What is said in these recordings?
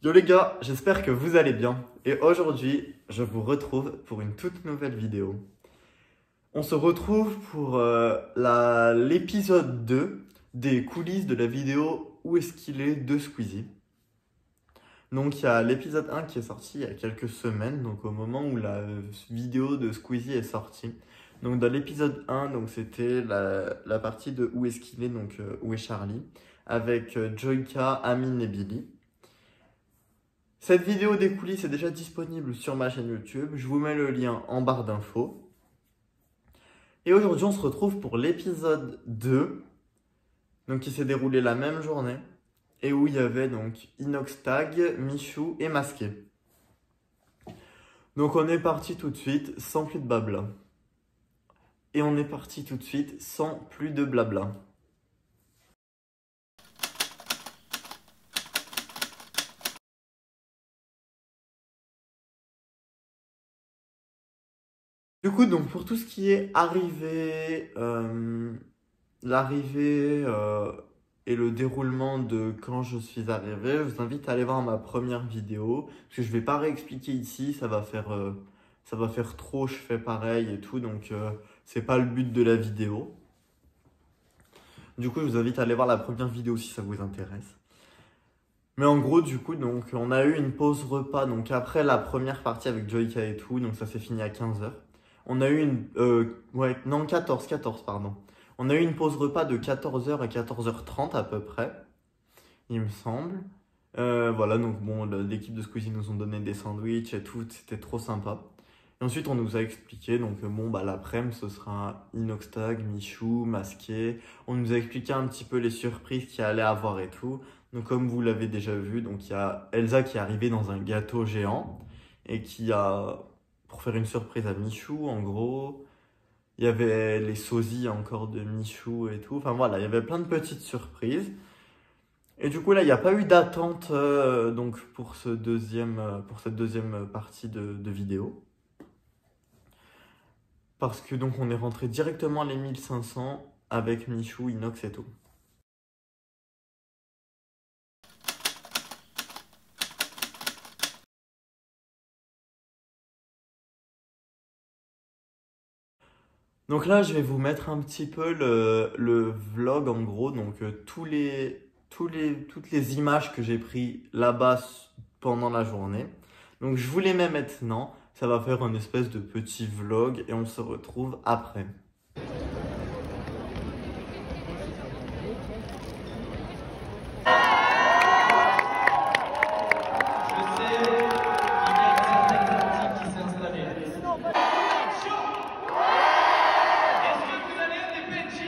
Yo les gars, j'espère que vous allez bien. Et aujourd'hui, je vous retrouve pour une toute nouvelle vidéo. On se retrouve pour euh, l'épisode 2 des coulisses de la vidéo Où est-ce qu'il est de Squeezie. Donc il y a l'épisode 1 qui est sorti il y a quelques semaines, donc au moment où la vidéo de Squeezie est sortie. Donc dans l'épisode 1, donc c'était la, la partie de Où est-ce qu'il est, donc euh, Où est Charlie, avec euh, Joyka, Amine et Billy. Cette vidéo des coulisses est déjà disponible sur ma chaîne YouTube. Je vous mets le lien en barre d'infos. Et aujourd'hui, on se retrouve pour l'épisode 2, donc qui s'est déroulé la même journée, et où il y avait donc Inoxtag, Michou et Masqué. Donc on est parti tout de suite, sans plus de blabla. Et on est parti tout de suite, sans plus de blabla. Du coup, donc pour tout ce qui est arrivé, euh, l'arrivée euh, et le déroulement de quand je suis arrivé, je vous invite à aller voir ma première vidéo, parce que je vais pas réexpliquer ici, ça va faire, euh, ça va faire trop, je fais pareil et tout, donc euh, c'est pas le but de la vidéo. Du coup, je vous invite à aller voir la première vidéo si ça vous intéresse. Mais en gros, du coup, donc on a eu une pause repas, donc après la première partie avec Joyka et tout, donc ça s'est fini à 15h. On a eu une. euh, ouais, non, 14, 14, pardon. On a eu une pause repas de 14h à 14h30 à peu près, il me semble. Euh, voilà, donc bon, l'équipe de Squeezie nous ont donné des sandwichs et tout, c'était trop sympa. Et ensuite, on nous a expliqué, donc euh, bon, bah l'après-midi, ce sera Inoxtag, Michou, Masqué. On nous a expliqué un petit peu les surprises qu'il allait avoir et tout. Donc, comme vous l'avez déjà vu, donc il y a Elsa qui est arrivée dans un gâteau géant et qui a pour faire une surprise à Michou, en gros. Il y avait les sosies encore de Michou et tout. Enfin voilà, il y avait plein de petites surprises. Et du coup, là, il n'y a pas eu d'attente euh, donc pour, ce deuxième, euh, pour cette deuxième partie de, vidéo. Parce que donc on est rentré directement à les 1500 avec Michou, Inox et tout. Donc là, je vais vous mettre un petit peu le, vlog en gros, donc euh, tous les, toutes les images que j'ai prises là-bas pendant la journée. Donc je vous les mets maintenant, ça va faire un espèce de petit vlog et on se retrouve après. Je sais qu'il y a une certaine tactique qui s'est installée. Est-ce que vous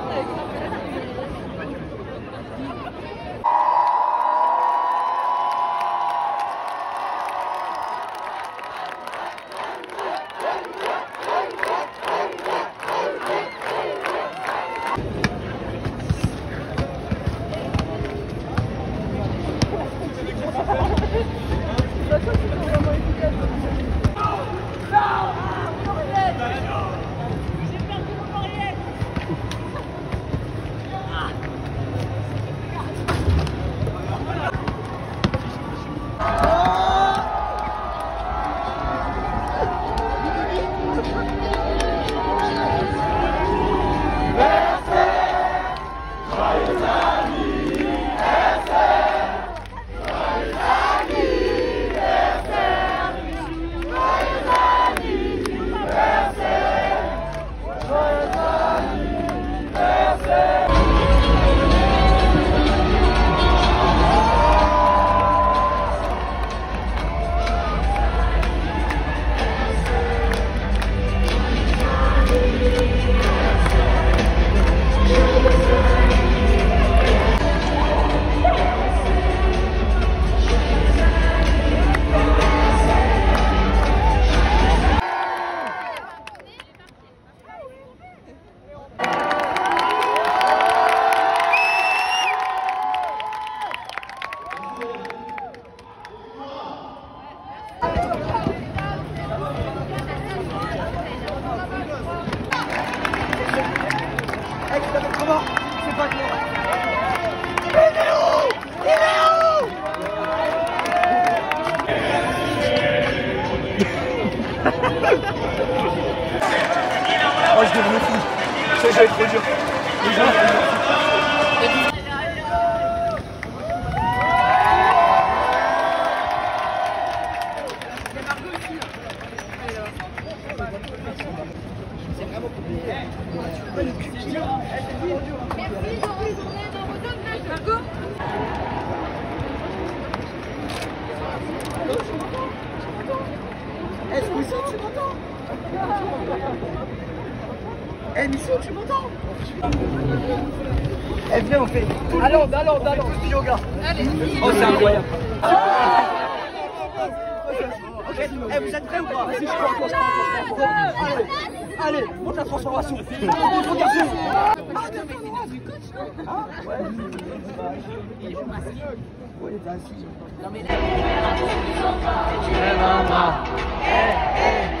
hacer. Eh, vous êtes prêts ou pas Vas-y, je je. Allez, allez, monte la transformation. Monte, regardez. Ah, ouais. Ouais, il était assis. Deux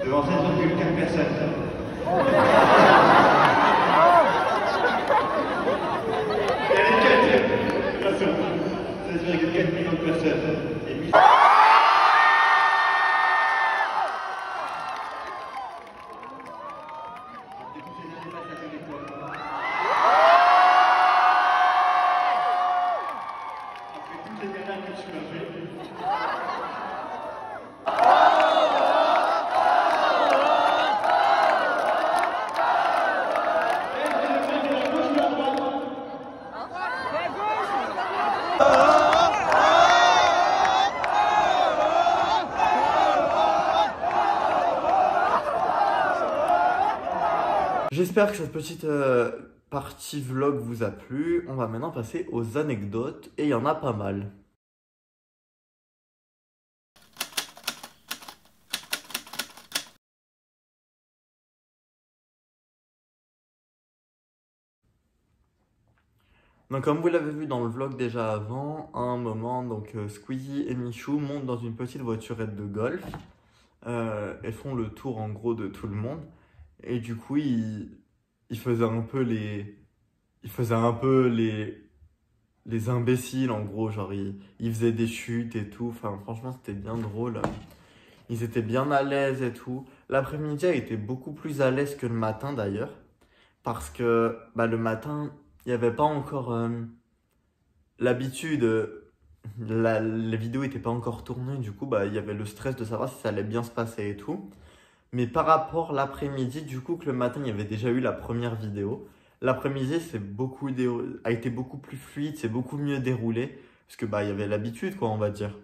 Devant 16,4 personnes. Et elle est quatrième. Attention. 16,4 millions de personnes. Et puis- Et toutes ces années-là, ça fait des quoi Après toutes les galères que tu m'as fait, J'espère que cette petite euh, partie vlog vous a plu. On va maintenant passer aux anecdotes et il y en a pas mal. Donc, comme vous l'avez vu dans le vlog déjà avant, à un moment, donc euh, Squeezie et Michou montent dans une petite voiturette de golf euh, et font le tour en gros de tout le monde. Et du coup, ils, ils faisaient un peu les, un peu les, les imbéciles en gros, genre ils, ils faisaient des chutes et tout. Enfin, franchement, c'était bien drôle. Ils étaient bien à l'aise et tout. L'après-midi été beaucoup plus à l'aise que le matin d'ailleurs, parce que bah, le matin, il n'y avait pas encore euh, l'habitude. les vidéos n'étaient pas encore tournées, du coup, bah, il y avait le stress de savoir si ça allait bien se passer et tout. Mais par rapport l'après-midi, du coup, que le matin, il y avait déjà eu la première vidéo. L'après-midi, c'est beaucoup a été beaucoup plus fluide, c'est beaucoup mieux déroulé, parce que bah, y avait l'habitude, quoi, on va dire.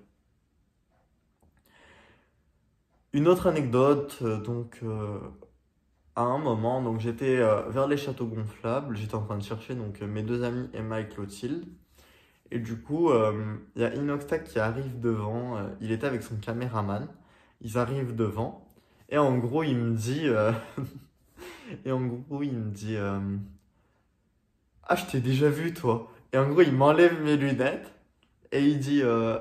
Une autre anecdote, euh, donc, euh, à un moment, donc j'étais euh, vers les châteaux gonflables, j'étais en train de chercher donc mes deux amis Emma et Clotilde. Et du coup, il y a Inoxtag qui arrive devant, il était avec son caméraman, ils arrivent devant, et en gros, il me dit, euh, et en gros, il me dit, euh, ah, je t'ai déjà vu, toi. Et en gros, il m'enlève mes lunettes, et il dit, euh,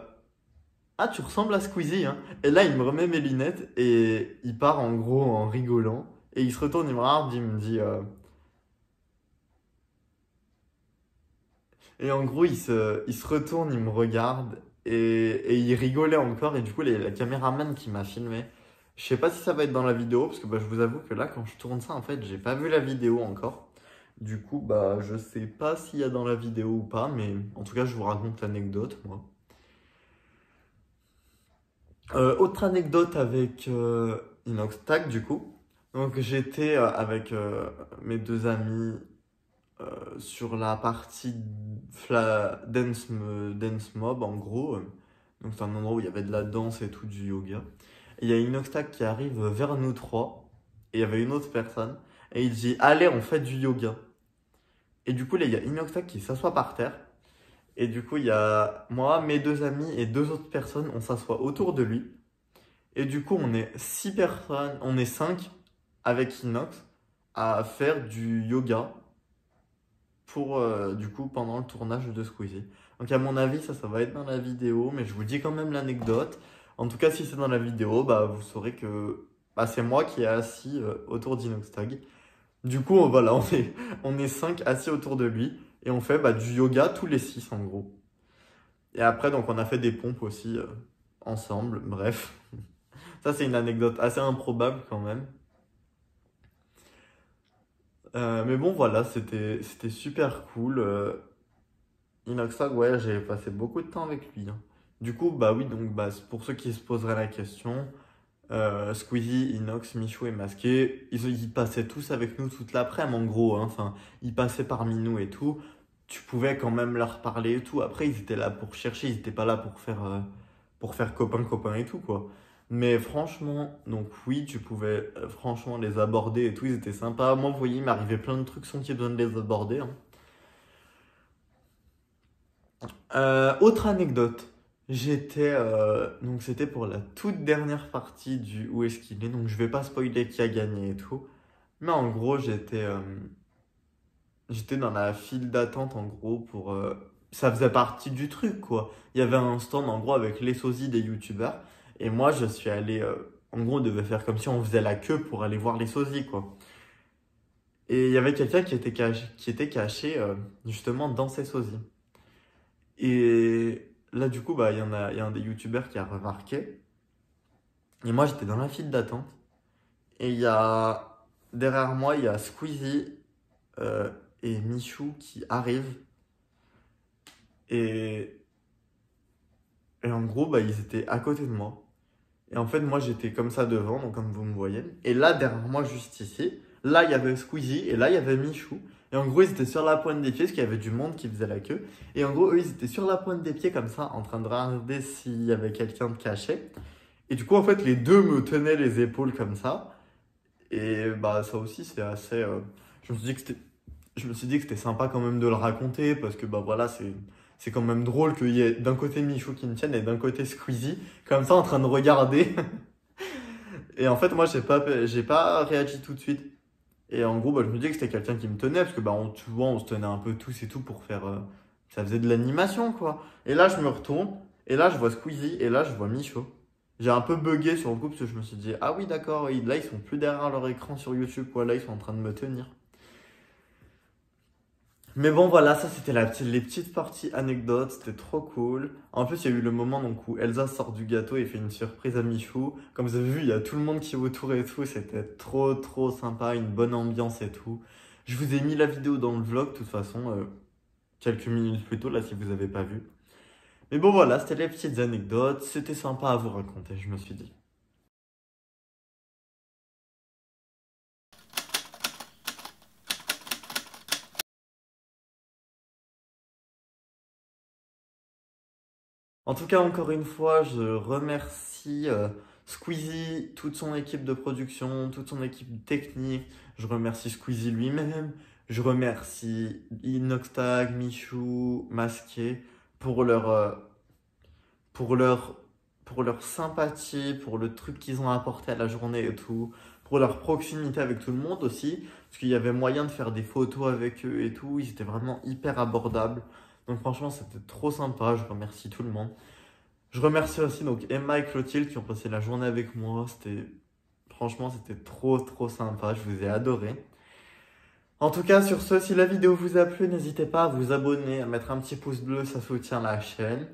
ah, tu ressembles à Squeezie, hein. Et là, il me remet mes lunettes, et il part en gros en rigolant, et il se retourne, il me regarde, il me dit, Et en gros, il se, il se retourne, il me regarde et, et il rigolait encore. Et du coup, les- la caméraman qui m'a filmé, je sais pas si ça va être dans la vidéo parce que bah, je vous avoue que là, quand je tourne ça, en fait, j'ai pas vu la vidéo encore. Du coup, bah, je sais pas s'il y a dans la vidéo ou pas, mais en tout cas, je vous raconte l'anecdote, moi. Euh, autre anecdote avec euh, Inoxtag, du coup. Donc, j'étais euh, avec euh, mes deux amis sur la partie dance, dance mob en gros. Donc c'est un endroit où il y avait de la danse et tout, du yoga. Il y a Inoxtag qui arrive vers nous trois. Et il y avait une autre personne. Et il dit Allez, on fait du yoga. Et du coup, il y a Inoxtag qui s'assoit par terre. Et du coup, il y a moi, mes deux amis et deux autres personnes. On s'assoit autour de lui. Et du coup, on est six personnes, on est cinq avec Inox à faire du yoga pour euh, du coup pendant le tournage de Squeezie. Donc à mon avis ça ça va être dans la vidéo mais je vous dis quand même l'anecdote. En tout cas si c'est dans la vidéo bah vous saurez que bah, c'est moi qui est assis euh, autour d'Inoxtag. Du coup on- voilà on est cinq assis autour de lui et on fait bah, du yoga tous les six en gros. Et après donc on a fait des pompes aussi euh, ensemble bref. Ça c'est une anecdote assez improbable quand même. Euh, mais bon, voilà, c'était super cool. Inoxtag, ouais, j'ai passé beaucoup de temps avec lui. hein. Du coup, bah oui, donc bah, pour ceux qui se poseraient la question, euh, Squeezie, Inox, Michou et Masqué, ils, ils passaient tous avec nous toute l'après-midi en gros. hein. Enfin, ils passaient parmi nous et tout. Tu pouvais quand même leur parler et tout. Après, ils étaient là pour chercher, ils n'étaient pas là pour faire, euh, pour faire copain-copain et tout, quoi. Mais franchement, donc oui, tu pouvais euh, franchement les aborder et tout, ils étaient sympas. Moi, vous voyez, il m'arrivait plein de trucs sans qu'ils besoin de les aborder. hein. Euh, autre anecdote, j'étais euh, donc c'était pour la toute dernière partie du Où est-ce qu'il est, donc je vais pas spoiler qui a gagné et tout, mais en gros j'étais euh, j'étais dans la file d'attente en gros pour euh, ça faisait partie du truc quoi. Il y avait un stand en gros avec les sosies des youtubeurs et moi je suis allé en gros on devait faire comme si on faisait la queue pour aller voir les sosies quoi. Et il y avait quelqu'un qui était caché, qui était caché justement dans ces sosies. Et là, du coup, bah, il y en a, y a un des youtubeurs qui a remarqué. Et moi, j'étais dans la file d'attente. Et il y a, derrière moi, il y a Squeezie euh, et Michou qui arrivent. Et, et en gros, bah, ils étaient à côté de moi. Et en fait, moi, j'étais comme ça devant, donc comme vous me voyez. Et là, derrière moi, juste ici, là, il y avait Squeezie et là, il y avait Michou. Et en gros, ils étaient sur la pointe des pieds, parce qu'il y avait du monde qui faisait la queue. Et en gros, eux, ils étaient sur la pointe des pieds, comme ça, en train de regarder s'il y avait quelqu'un de caché. Et du coup, en fait, les deux me tenaient les épaules comme ça. Et bah, ça aussi, c'est assez. euh, Je me suis dit que c'était. Je me que sympa quand même de le raconter, parce que bah voilà, c'est. C'est quand même drôle qu'il y ait d'un côté Michou qui me tienne et d'un côté Squeezie, comme ça en train de regarder. Et en fait, moi, j'ai pas, j'ai pas réagi tout de suite. Et en gros, bah, je me disais que c'était quelqu'un qui me tenait, parce que bah, on, tu vois, on se tenait un peu tous et tout pour faire. euh, ça faisait de l'animation, quoi. Et là, je me retourne, et là, je vois Squeezie, et là, je vois Michaud. J'ai un peu bugué sur le coup, parce que je me suis dit, ah oui, d'accord, là, ils sont plus derrière leur écran sur YouTube, quoi. Là, ils sont en train de me tenir. Mais bon, voilà, ça, c'était les petites parties anecdotes, c'était trop cool. En plus, il y a eu le moment où Elsa sort du gâteau et fait une surprise à Michou. Comme vous avez vu, il y a tout le monde qui est autour et tout. C'était trop, trop sympa, une bonne ambiance et tout. Je vous ai mis la vidéo dans le vlog, de toute façon, euh, quelques minutes plus tôt, là, si vous n'avez pas vu. Mais bon, voilà, c'était les petites anecdotes. C'était sympa à vous raconter, je me suis dit. En tout cas, encore une fois, je remercie euh, Squeezie, toute son équipe de production, toute son équipe technique. Je remercie Squeezie lui-même. Je remercie Inoxtag, Michou, Masqué pour leur, euh, pour leur, pour leur sympathie, pour le truc qu'ils ont apporté à la journée et tout, pour leur proximité avec tout le monde aussi, parce qu'il y avait moyen de faire des photos avec eux et tout. Ils étaient vraiment hyper abordables. Donc franchement, c'était trop sympa. Je remercie tout le monde. Je remercie aussi donc Emma et Clotilde qui ont passé la journée avec moi. C'était franchement, c'était trop trop sympa. Je vous ai adoré. En tout cas, sur ce, si la vidéo vous a plu, n'hésitez pas à vous abonner, à mettre un petit pouce bleu, ça soutient la chaîne.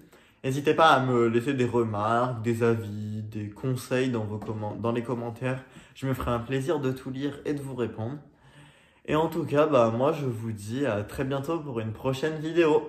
N'hésitez pas à me laisser des remarques, des avis, des conseils dans, vos les commentaires. Je me ferai un plaisir de tout lire et de vous répondre. Et en tout cas, bah, moi je vous dis à très bientôt pour une prochaine vidéo.